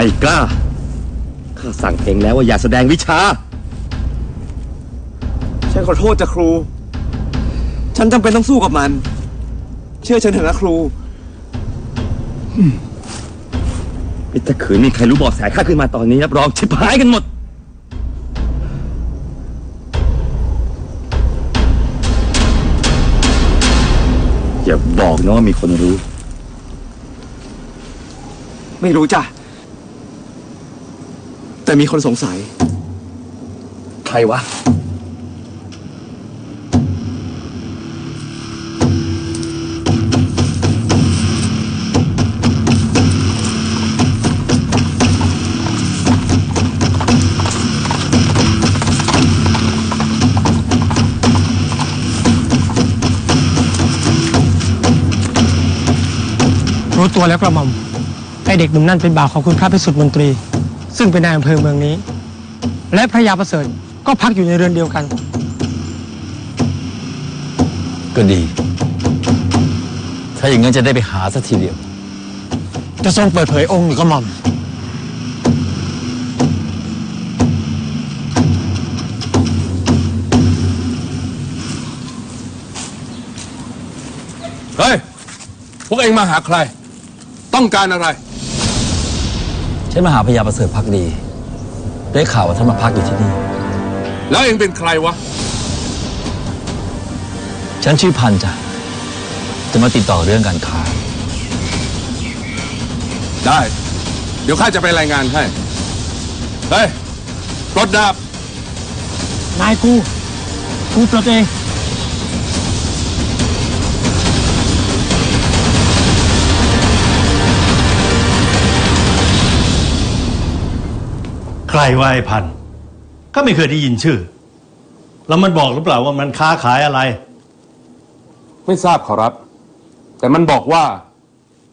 ไอ้กล้า ข้าสั่งเองแล้วว่าอย่าแสดงวิชา ฉันขอโทษจ้ะครู ฉันจำเป็นต้องสู้กับมัน เชื่อฉันเถอะนะครูนี่ถ้าขืนมีใครรู้เบาะแสข้าขึ้นมาตอนนี้รับรองชิบหายกันหมด อย่าบอกนะว่ามีคนรู้ ไม่รู้จ้ะ แต่มีคนสงสัย ใครวะ รู้ตัวแล้วกระหม่อมไอเด็กหนุ่มนั่นเป็นบ่าวของคุณพระพิสุทธิ์มนตรี ซึ่งเป็นนายอำเภอเมืองนี้ และพระยาประเสริฐก็พักอยู่ในเรือนเดียวกัน ก็ดี ถ้าอย่างนั้นจะได้ไปหาสักทีเดียว จะทรงเปิดเผยองค์หรือกระหม่อม เฮ้ย พวกเองมาหาใคร ต้องการอะไร ฉันมาหาพญาประเสริฐพักดี ได้ข่าวว่าท่านมาพักอยู่ที่นี่ แล้วเองเป็นใครวะ ฉันชื่อพันธุ์จ้ะจะมาติดต่อเรื่องการค้า ได้ เดี๋ยวข้าจะไปรายงานให้ เฮ้ยปลดดาบ นายกู กูปลดเอง รว่าไอ้พันธุ์ก็ไม่เคยได้ยินชื่อ แล้วมันบอกหรือเปล่าว่ามันค้าขายอะไร ไม่ทราบขอรับ แต่มันบอกว่า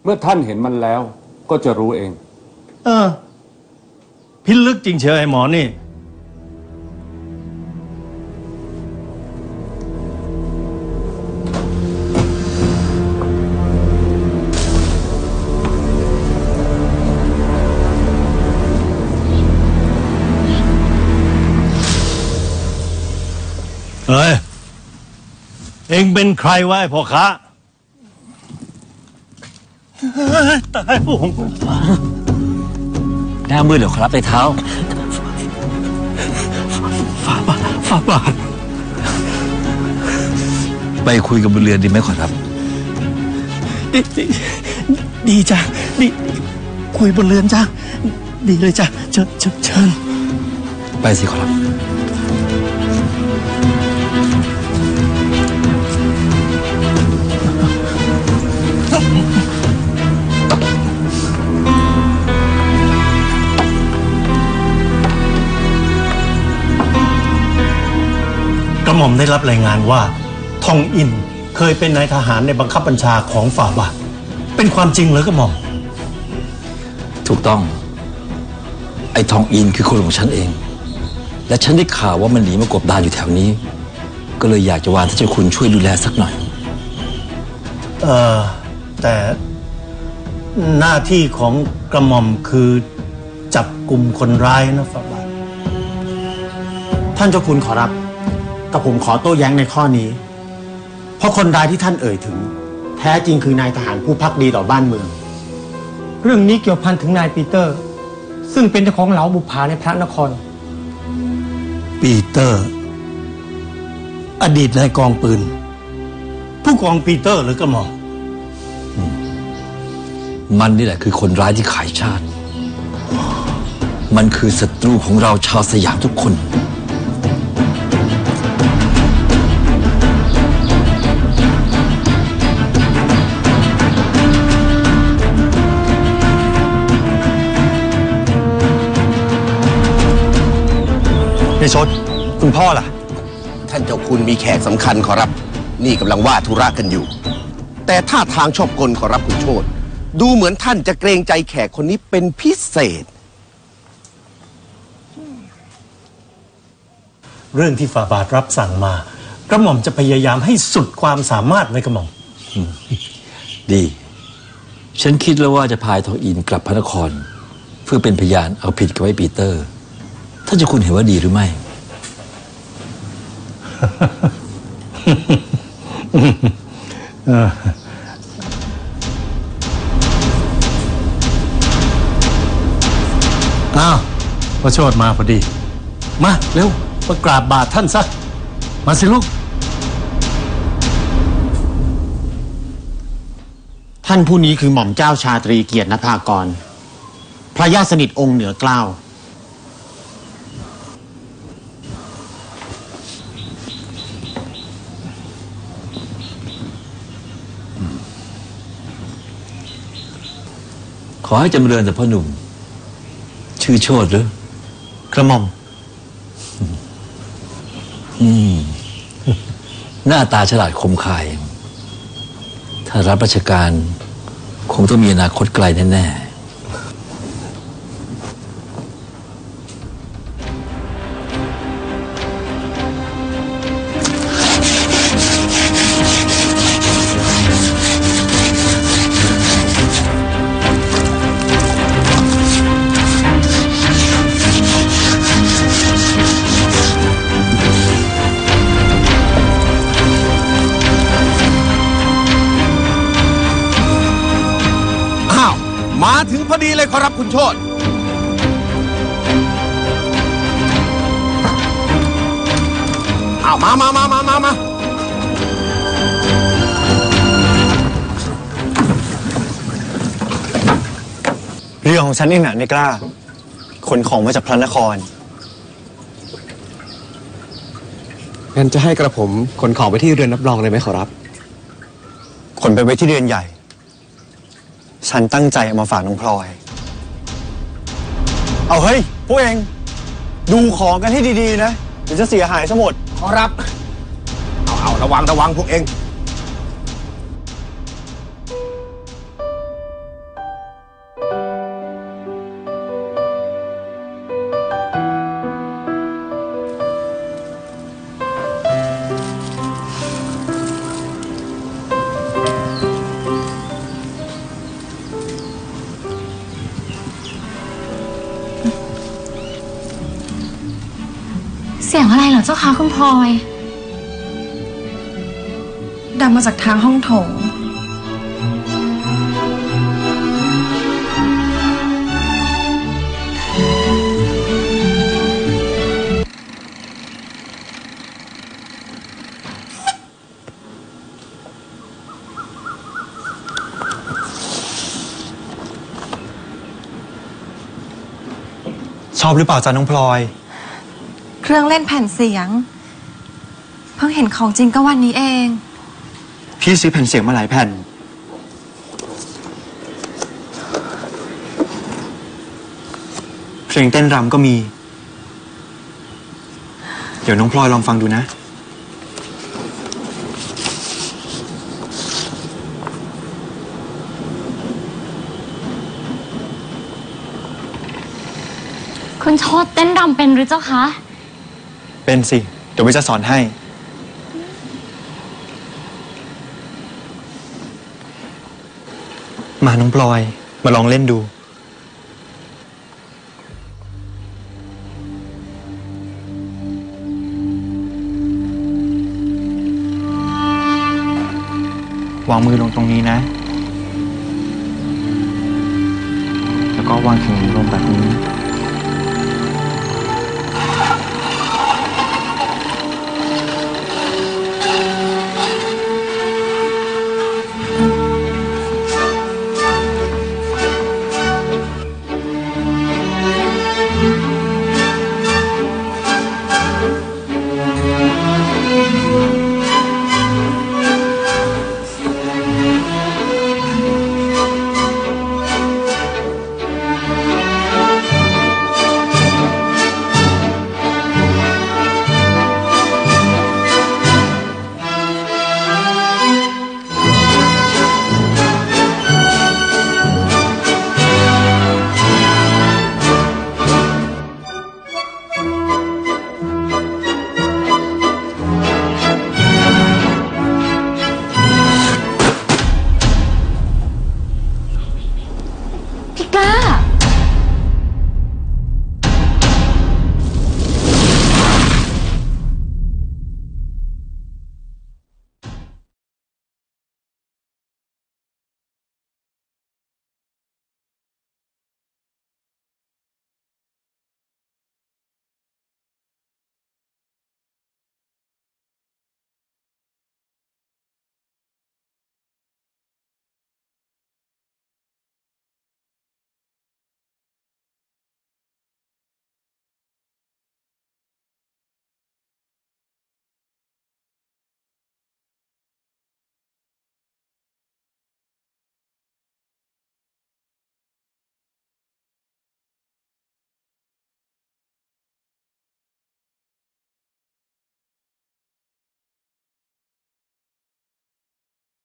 เมื่อท่านเห็นมันแล้วก็จะรู้เอง เออ พิลึกจริงเชียวไอ้หมอนี่ เฮ้ย เอ็งเป็นใครวะไอ้พ่อค้าเฮ้ยตายโหงหน้ามืดเหรอครับในเท้าฝาบาทฝาบาทไปคุยกับบุญเรือนดีไหมขอรับ ดีดีดีจ้ะดีคุยบนเรือนจ้ะดีเลยจ้ะเชิญเชิญเชิญไปสิขอรับ กระหม่อมได้รับรายงานว่า ทองอินเคยเป็นนายทหารในบังคับบัญชาของฝ่าบาท เป็นความจริงเหรือกระหม่อม ถูกต้อง ไอ้ทองอินคือคนของฉันเอง และฉันได้ข่าวว่ามันหนีมากบดานอยู่แถวนี้ ก็เลยอยากจะวานท่านเจ้าคุณช่วยดูแลสักหน่อย เออแต่หน้าที่ของกระหม่อมคือจับกลุ่มคนร้ายนะฝ่าบาท ท่านเจ้าคุณขอรับ กับผมขอโต้แย้งในข้อนี้ เพราะคนร้ายที่ท่านเอ่ยถึง แท้จริงคือนายทหารผู้พักดีต่อบ้านเมือง เรื่องนี้เกี่ยวพันถึงนายปีเตอร์ ซึ่งเป็นเจ้าของเหลาบุปผาในพระนคร ปีเตอร์ อดีตนายกองปืน ผู้กองปีเตอร์หรือกระหม่อมมันนี่แหละคือคนร้ายที่ขายชาติ มันคือศัตรูของเราชาวสยามทุกคน ในชดคุณพ่อล่ะ ท่านเจ้าคุณมีแขกสำคัญขอรับ นี่กำลังว่าธุระกันอยู่ แต่ท่าทางชอบกลขอรับคุณโชตดูเหมือนท่านจะเกรงใจแขกคนนี้เป็นพิเศษ เรื่องที่ฝ่าบาทรับสั่งมา กระหม่อมจะพยายามให้สุดความสามารถในกระหม่อม ดี ฉันคิดแล้วว่าจะพายทองอินกลับพระนคร เพื่อเป็นพยานเอาผิดกับไอ้ปีเตอร์ ท่านเจ้าคุณเห็นว่าดีหรือไม่ อ้าวพระโชดมาพอดี มา เร็วมากราบบาทท่านซะ มาสิลูก ท่านผู้นี้คือหม่อมเจ้าชาตรีเกียรตินภากร พระญาติสนิทองค์เหนือเกล้า ขอให้จำเริญแต่พ่อหนุ่ม ชื่อโชดหรือกระหม่อม อืม หน้าตาฉลาดคมคาย ถ้ารับราชการ คงต้องมีอนาคตไกลแน่อ้ ถึงพอดีเลยขอรับคุณโชตอ้าวมามามามามามาเรื่องของฉันเองนะไม่กล้า ขนของมาจากพระนคร งั้นจะให้กระผมขนของไปที่เรือนรับรองเลยไหมขอรับ ขนไปไว้ที่เรือนใหญ่ ฉันตั้งใจเอามาฝากน้องพลอย เอาเฮ้ย พวกเอง ดูของกันให้ดีๆนะ เดี๋ยวจะเสียหายซะหมด ขอรับ เอาเอาระวังระวังพวกเอง สียงอะไรเหรอเจ้าคะคุณพลอย ดังมาจากทางห้องโถง ชอบหรือเปล่าจ๊ะน้องพลอย เครื่องเล่นแผ่นเสียง เพิ่งเห็นของจริงก็วันนี้เอง พี่ซื้อแผ่นเสียงมาหลายแผ่น เพลงเต้นรำก็มี เดี๋ยวน้องพลอยลองฟังดูนะ คุณโชดเต้นรำเป็นหรือเจ้าคะ เป็นสิ เดี๋ยววิจะสอนให้ มาน้องพลอย มาลองเล่นดู วางมือลงตรงนี้นะ แล้วก็วางแขนลงแบบนี้